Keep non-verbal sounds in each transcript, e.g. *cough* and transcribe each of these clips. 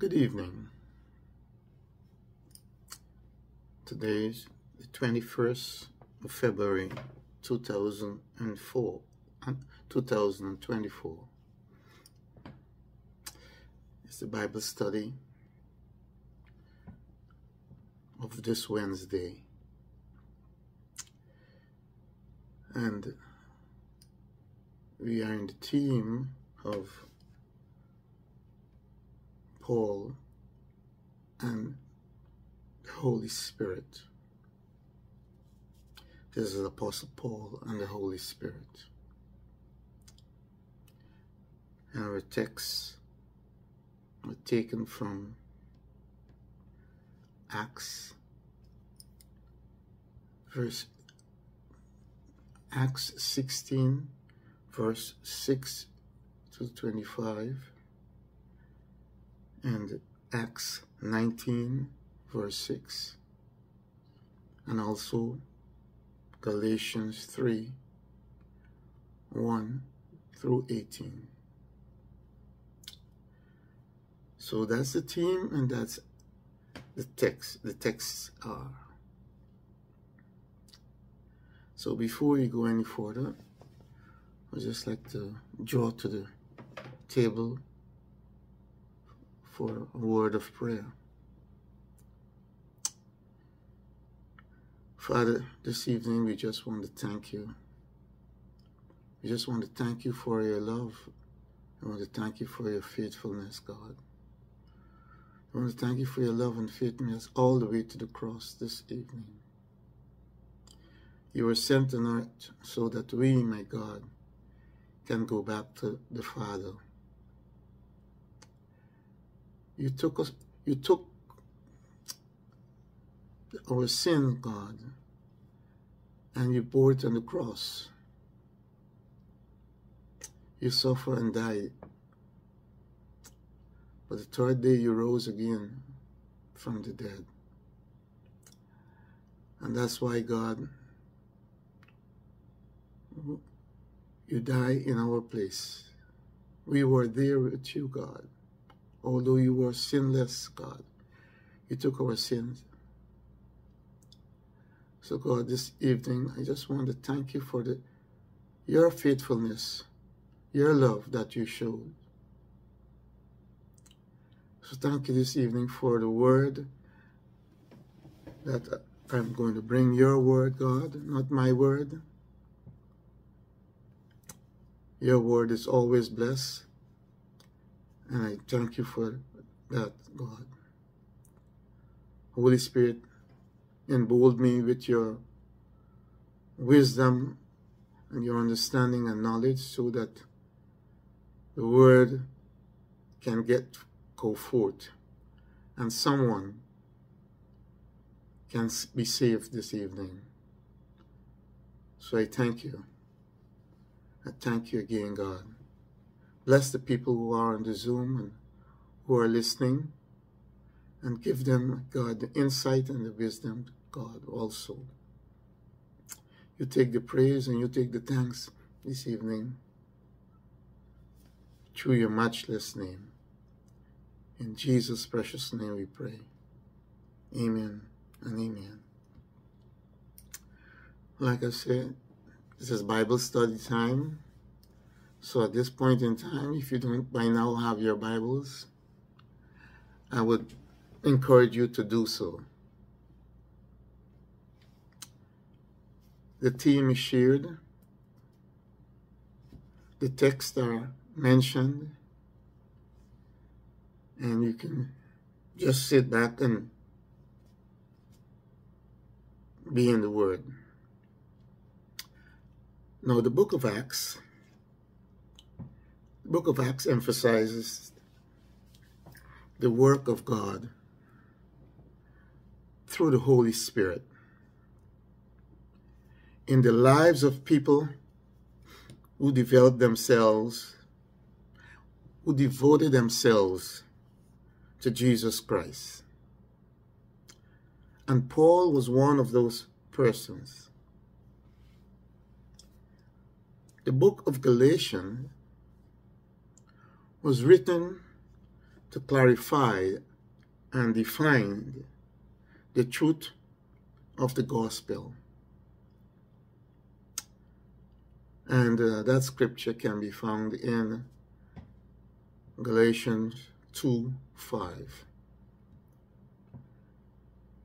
Good evening. Today is the 21st of February 2004, uh, 2024. It's the Bible study of this Wednesday. And we are in the team of Paul and the Holy Spirit. This is Apostle Paul and the Holy Spirit. Our texts are taken from Acts, verse Acts 16, verse 6 to 25, and Acts 19, verse 6, and also Galatians 3, 1 through 18. So that's the theme and that's the text. The texts are. So before we go any further, I'd just like to draw to the table for a word of prayer. Father, this evening we just want to thank you. We just want to thank you for your love. I want to thank you for your faithfulness, God. I want to thank you for your love and faithfulness all the way to the cross this evening. You were sent on earth so that we, my God, can go back to the Father. You took us, you took our sin, God, and you bore it on the cross. You suffered and died. But the third day you rose again from the dead. And that's why, God, you die in our place. We were there with you, God. Although you were sinless, God, you took our sins. So, God, this evening, I just want to thank you for the, your faithfulness, your love that you showed. So thank you this evening for the word that I'm going to bring your word, God, not my word. Your word is always blessed. And I thank you for that, God. Holy Spirit, embolden me with your wisdom and your understanding and knowledge so that the word can get go forth and someone can be saved this evening. So I thank you. I thank you again, God. Bless the people who are on the Zoom and who are listening and give them, God, the insight and the wisdom, God, also. You take the praise and you take the thanks this evening through your matchless name. In Jesus' precious name we pray. Amen and amen. Like I said, this is Bible study time. So at this point in time, if you don't by now have your Bibles, I would encourage you to do so. The theme is shared. The texts are mentioned and you can just sit back and be in the Word. Now, the book of Acts, book of Acts emphasizes the work of God through the Holy Spirit in the lives of people who developed themselves, who devoted themselves to Jesus Christ. And Paul was one of those persons. The book of Galatians was written to clarify and define the truth of the gospel. And uh, that scripture can be found in Galatians 2 5.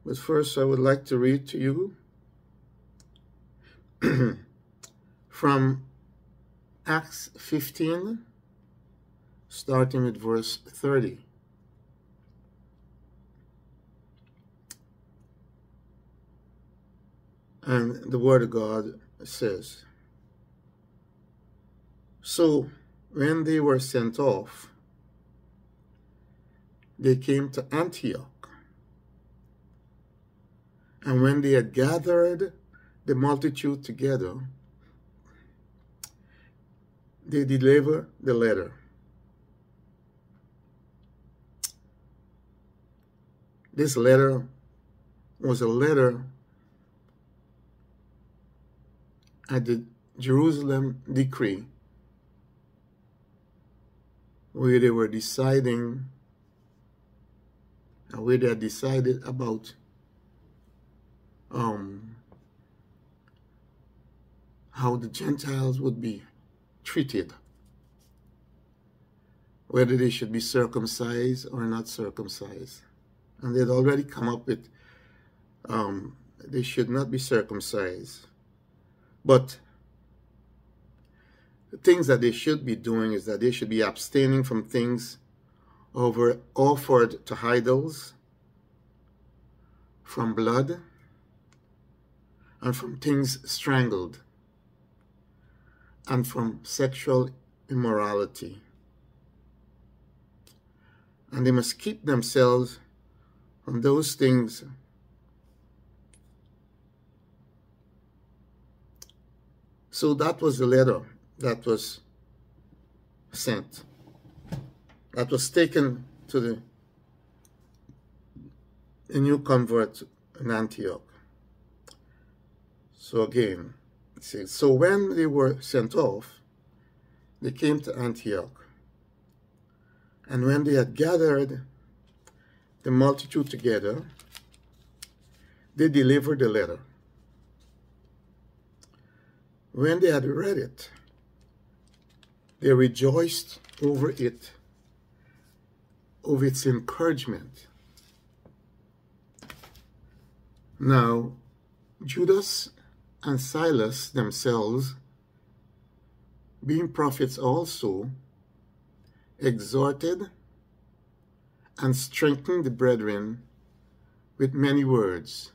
But first, I would like to read to you *clears throat* from Acts 15, starting with verse 30. And the Word of God says, So when they were sent off, they came to Antioch. And when they had gathered the multitude together, they delivered the letter. This letter was a letter at the Jerusalem decree where they were deciding, where they had decided about um, how the Gentiles would be treated, whether they should be circumcised or not circumcised. And they'd already come up with um, they should not be circumcised. But the things that they should be doing is that they should be abstaining from things over offered to idols, from blood, and from things strangled, and from sexual immorality. And they must keep themselves from those things So that was the letter that was sent. That was taken to the, the new convert in Antioch. So again, see, so when they were sent off, they came to Antioch. And when they had gathered the multitude together, they delivered the letter. When they had read it, they rejoiced over it, over its encouragement. Now, Judas and Silas themselves, being prophets also, exhorted and strengthened the brethren with many words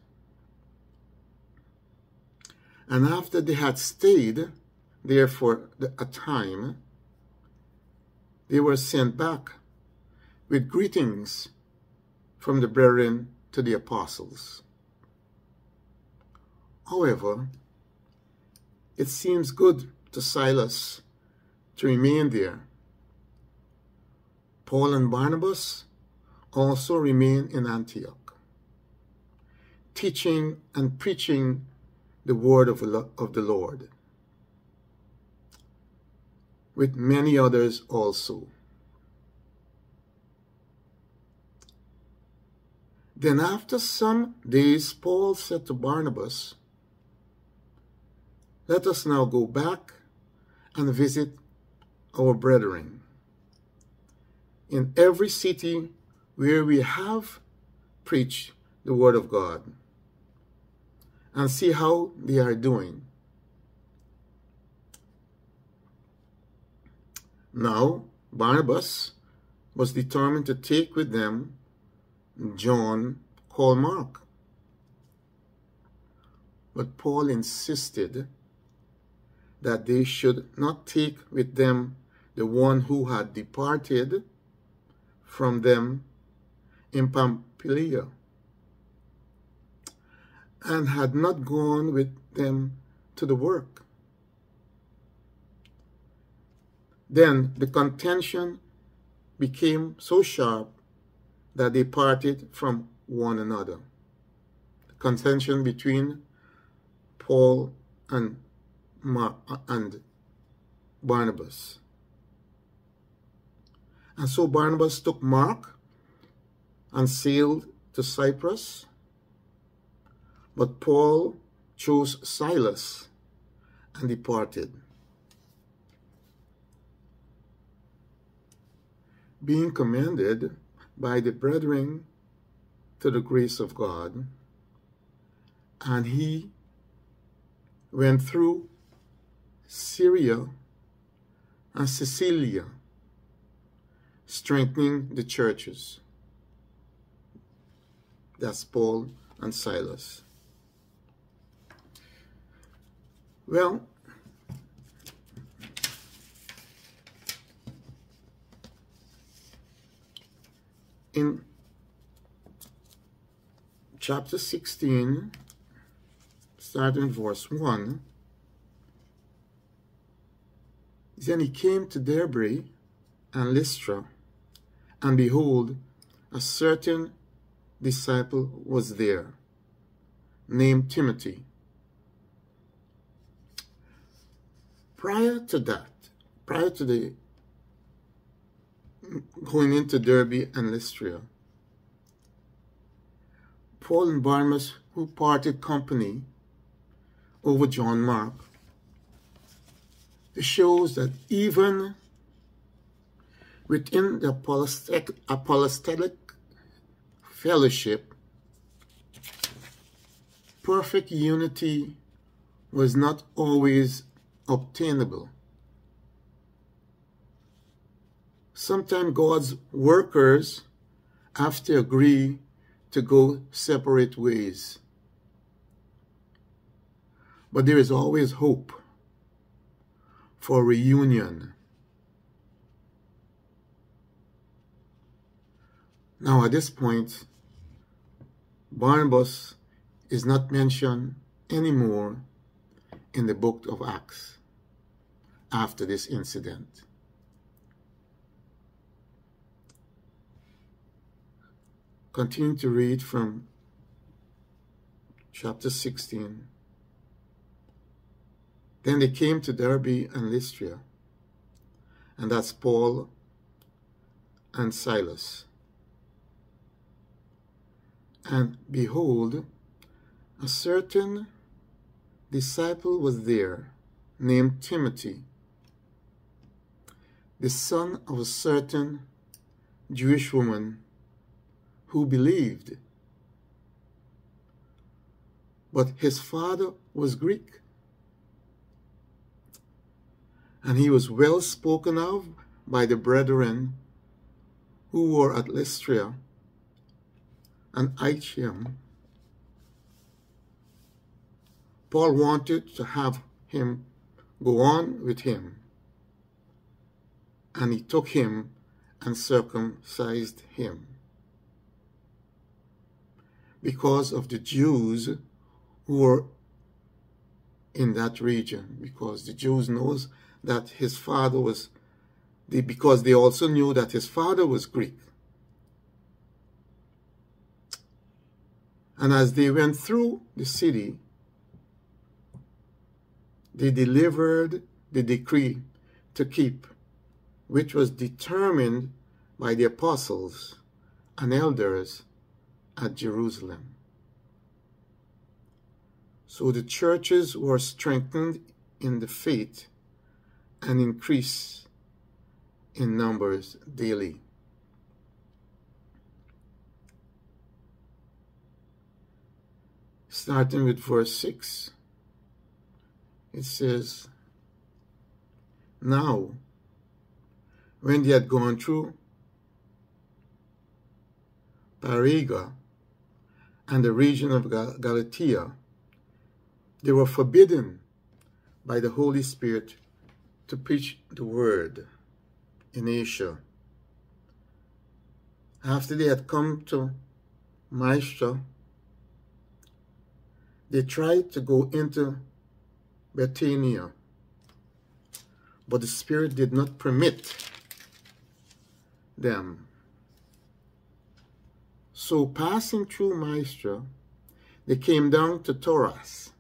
and after they had stayed there for a time, they were sent back with greetings from the brethren to the apostles. However, it seems good to Silas to remain there. Paul and Barnabas also remain in Antioch, teaching and preaching the word of, of the Lord, with many others also. Then after some days, Paul said to Barnabas, Let us now go back and visit our brethren in every city where we have preached the word of God and see how they are doing. Now, Barnabas was determined to take with them John called Mark. But Paul insisted that they should not take with them the one who had departed from them in Pamphylia and had not gone with them to the work. Then the contention became so sharp that they parted from one another. The contention between Paul and, Mar and Barnabas. And so Barnabas took Mark and sailed to Cyprus. But Paul chose Silas and departed. Being commended by the brethren to the grace of God, and he went through Syria and Cilicia, strengthening the churches. That's Paul and Silas. Well, in chapter 16, starting verse 1, then he came to Derbe and Lystra, and behold, a certain disciple was there, named Timothy. Prior to that, prior to the going into Derbe and Lystra, Paul and Barnabas, who parted company over John Mark, it shows that even within the apostolic fellowship, perfect unity was not always obtainable. Sometimes God's workers have to agree to go separate ways. But there is always hope for reunion. Now, at this point, Barnabas is not mentioned anymore in the book of Acts after this incident. Continue to read from chapter 16. Then they came to Derbe and Lystra, and that's Paul and Silas. And behold, a certain disciple was there named Timothy, the son of a certain Jewish woman who believed. But his father was Greek. And he was well spoken of by the brethren who were at Lystra and Iconium. Paul wanted to have him go on with him. And he took him and circumcised him because of the Jews who were in that region, because the Jews knows that his father was, because they also knew that his father was Greek. And as they went through the city, they delivered the decree to keep, which was determined by the apostles and elders at Jerusalem. So the churches were strengthened in the faith and increased in numbers daily. Starting with verse 6, it says, Now, when they had gone through Phrygia and the region of Galatia, they were forbidden by the Holy Spirit to preach the word in Asia. After they had come to Mysia, they tried to go into Bithynia, but the Spirit did not permit them. So passing through Mysia, they came down to Troas.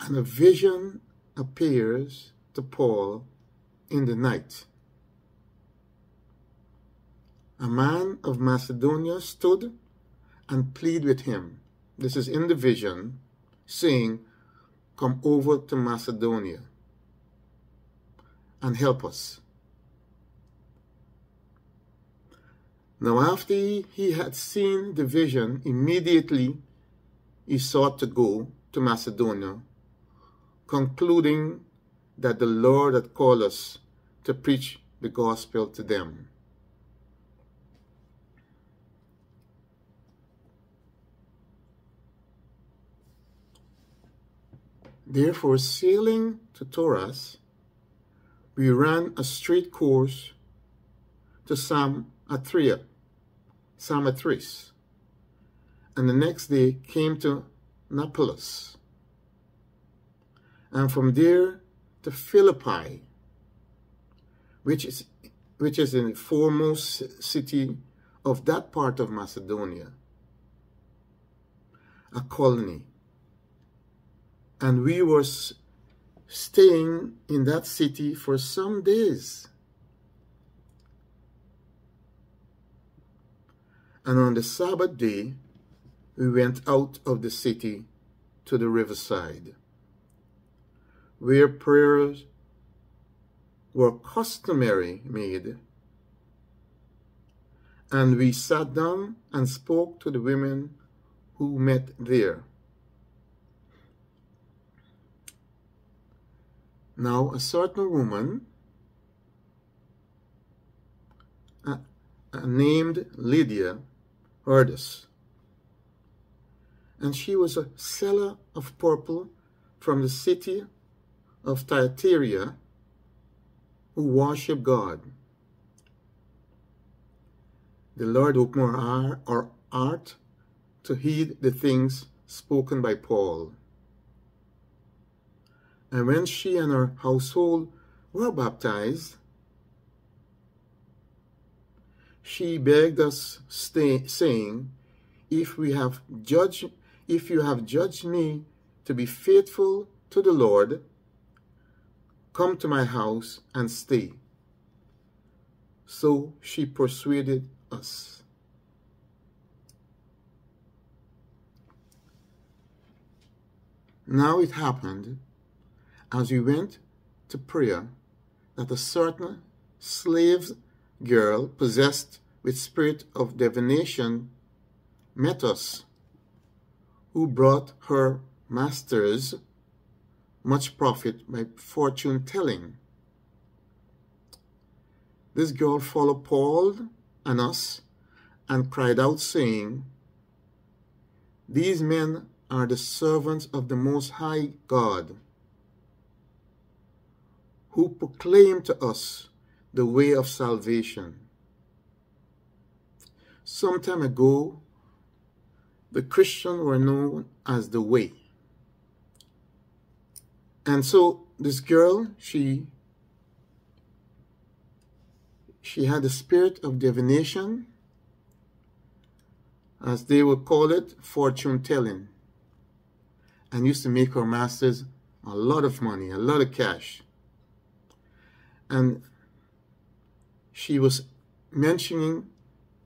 And a vision appears to Paul in the night. a man of Macedonia stood and plead with him. This is in the vision, saying, Come over to Macedonia and help us. Now, after he had seen the vision, immediately he sought to go to Macedonia, concluding that the Lord had called us to preach the gospel to them. Therefore, sailing to Troas, we ran a straight course to Samothrace, Samothrace, and the next day came to Neapolis, and from there to Philippi, which is which is in the foremost city of that part of Macedonia, a colony and we were staying in that city for some days. And on the Sabbath day, we went out of the city to the riverside, where prayers were customary made. And we sat down and spoke to the women who met there. Now, a certain woman uh, uh, named Lydia heard us. And she was a seller of purple from the city of Thyatira who worship God. The Lord opened our, our heart to heed the things spoken by Paul. And when she and her household were baptized, she begged us, stay, saying, if we have judged, if you have judged me to be faithful to the Lord, come to my house and stay. So she persuaded us. Now it happened as we went to prayer that a certain slave girl possessed with spirit of divination met us, who brought her masters much profit by fortune telling. This girl followed Paul and us and cried out, saying, These men are the servants of the Most High God who proclaim to us the way of salvation. Some time ago, the Christians were known as the way. And so this girl, she she had a spirit of divination, as they would call it, fortune telling, and used to make her masters a lot of money, a lot of cash and she was mentioning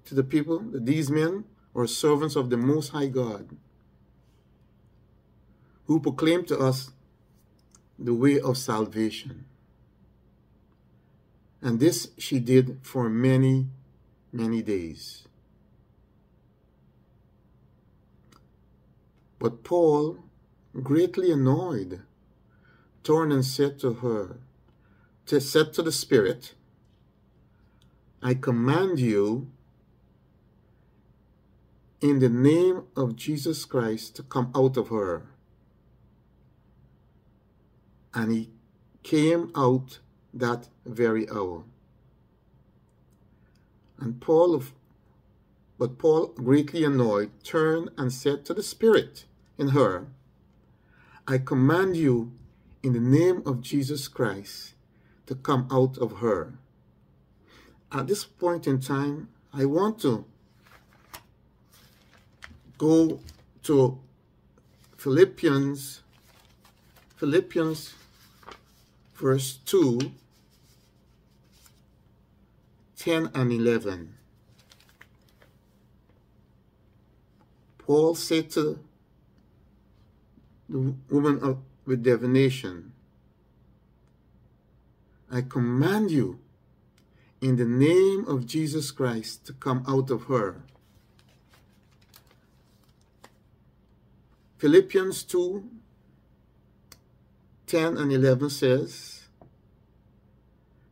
to the people that these men were servants of the Most High God who proclaimed to us the way of salvation. And this she did for many, many days. But Paul, greatly annoyed, turned and said to her, to said to the Spirit, I command you in the name of Jesus Christ to come out of her. And he came out that very hour. And Paul, but Paul, greatly annoyed, turned and said to the Spirit in her, I command you in the name of Jesus Christ to come out of her. At this point in time, I want to go to Philippians, Philippians verse 2, 10 and 11. Paul said to the woman of, with divination, I command you in the name of Jesus Christ to come out of her. Philippians 2 10 and 11 says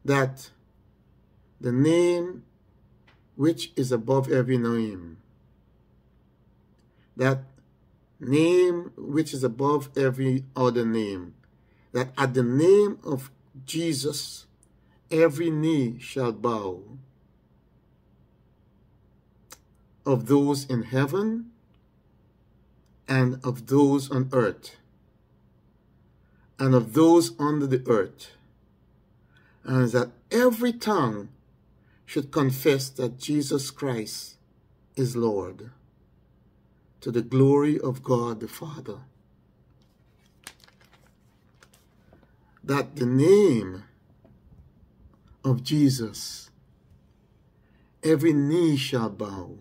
that the name which is above every name, that name which is above every other name, that at the name of Jesus every knee shall bow of those in heaven and of those on earth and of those under the earth, and that every tongue should confess that Jesus Christ is Lord, to the glory of God the Father. That the name of Jesus, every knee shall bow,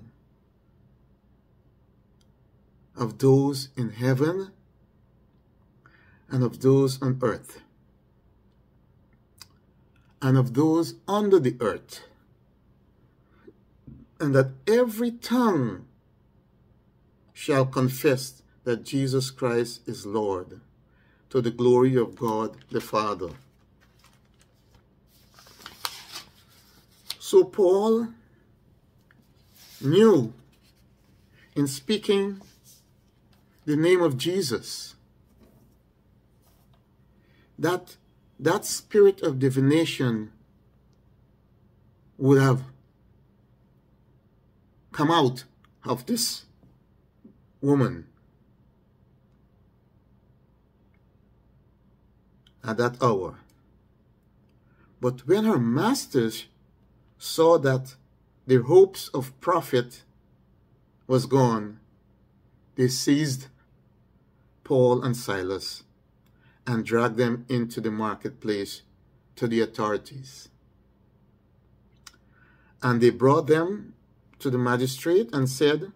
of those in heaven and of those on earth, and of those under the earth, and that every tongue shall confess that Jesus Christ is Lord, to the glory of God the Father. So Paul knew in speaking the name of Jesus that that spirit of divination would have come out of this woman at that hour. But when her masters saw that their hopes of profit was gone, they seized Paul and Silas and dragged them into the marketplace to the authorities. And they brought them to the magistrate and said,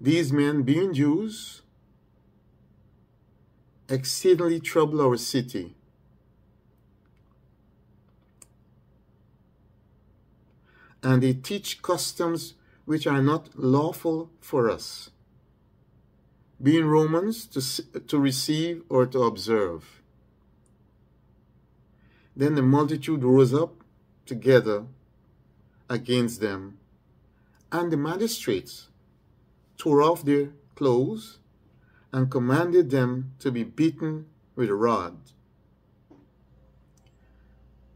These men, being Jews, exceedingly trouble our city. And they teach customs which are not lawful for us being Romans, to, to receive or to observe. Then the multitude rose up together against them, and the magistrates tore off their clothes and commanded them to be beaten with a rod.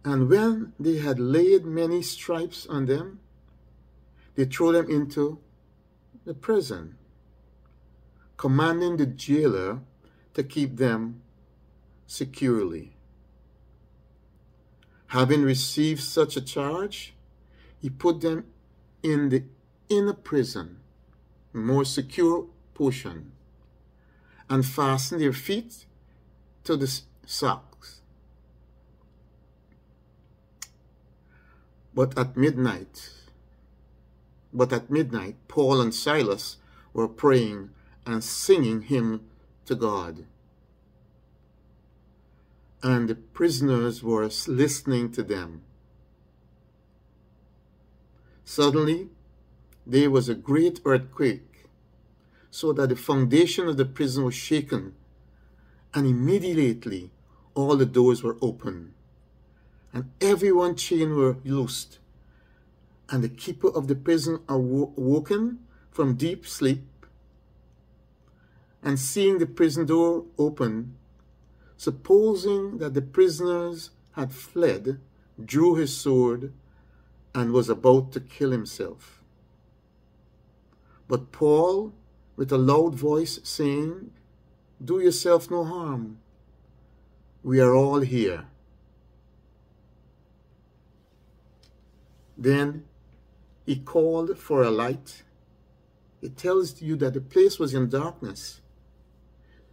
And when they had laid many stripes on them, they threw them into the prison commanding the jailer to keep them securely. Having received such a charge, he put them in the inner prison, more secure portion, and fastened their feet to the socks. But at midnight, but at midnight, Paul and Silas were praying and singing hymn to God. And the prisoners were listening to them. Suddenly, there was a great earthquake, so that the foundation of the prison was shaken, and immediately all the doors were open, and everyone chain were loosed, and the keeper of the prison awoken from deep sleep and seeing the prison door open, supposing that the prisoners had fled, drew his sword and was about to kill himself. But Paul, with a loud voice, saying, Do yourself no harm. We are all here. Then he called for a light. It tells you that the place was in darkness.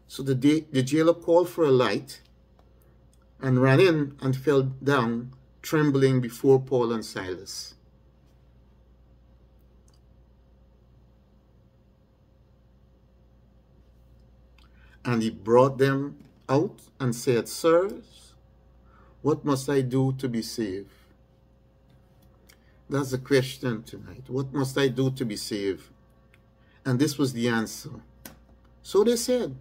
So the, the jailer called for a light and ran in and fell down, trembling before Paul and Silas. And he brought them out and said, Sirs, what must I do to be saved? That's the question tonight. What must I do to be saved? And this was the answer. So they said,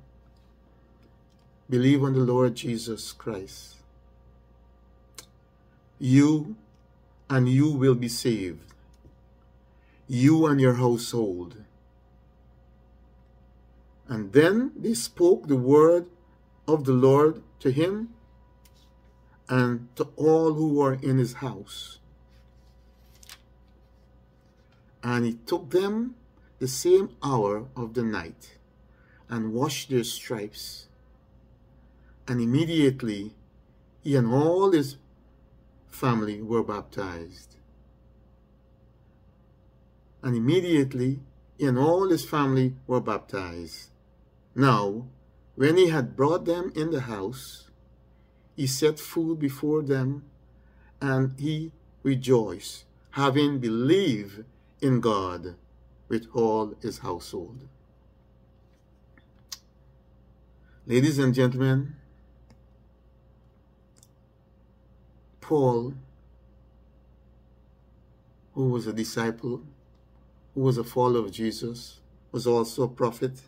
Believe on the Lord Jesus Christ. You and you will be saved. You and your household. And then they spoke the word of the Lord to him and to all who were in his house. And he took them the same hour of the night and washed their stripes. And immediately he and all his family were baptized. And immediately he and all his family were baptized. Now, when he had brought them in the house, he set food before them, and he rejoiced, having believed in God with all his household. Ladies and gentlemen, Paul, who was a disciple, who was a follower of Jesus, was also a prophet.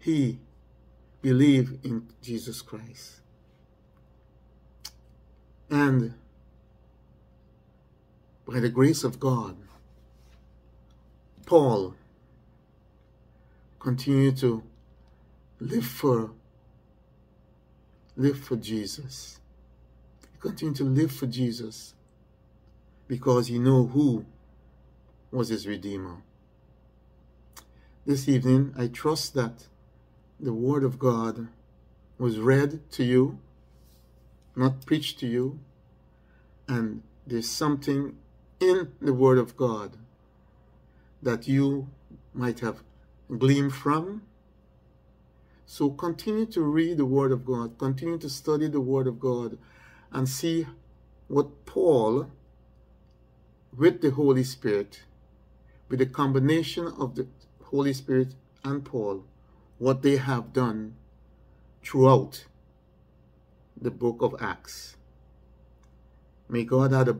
He believed in Jesus Christ. And by the grace of God, Paul continued to live for live for Jesus. He continued to live for Jesus because he knew who was his Redeemer. This evening, I trust that the Word of God was read to you, not preached to you, and there's something in the Word of God that you might have gleaned from. So continue to read the Word of God, continue to study the Word of God, and see what Paul, with the Holy Spirit, with the combination of the Holy Spirit and Paul, what they have done throughout the book of Acts. May God add a,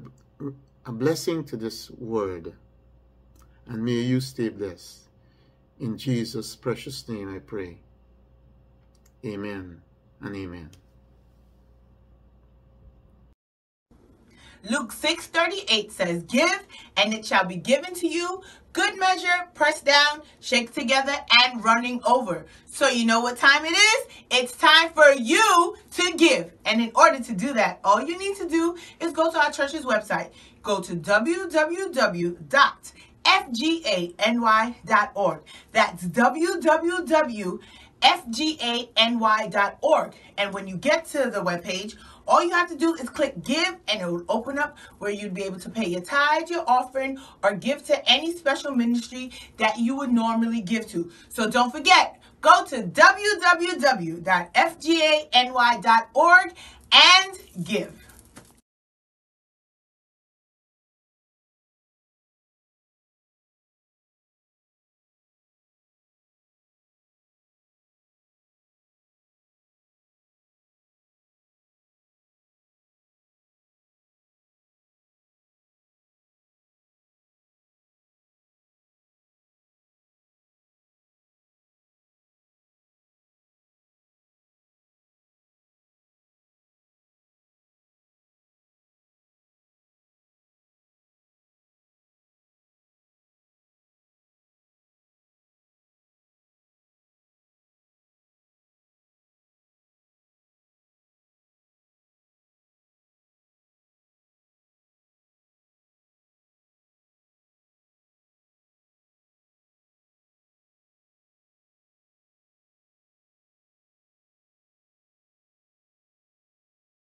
a blessing to this word, and may you stay blessed. In Jesus' precious name I pray. Amen and amen. Luke 6:38 says, "Give, and it shall be given to you, good measure, pressed down, shake together, and running over." So you know what time it is? It's time for you to give. And in order to do that, all you need to do is go to our church's website. Go to www.fgany.org. That's www.fgany.org. And when you get to the webpage, all you have to do is click give and it will open up where you'd be able to pay your tithe, your offering, or give to any special ministry that you would normally give to. So don't forget, go to www.fgany.org and give.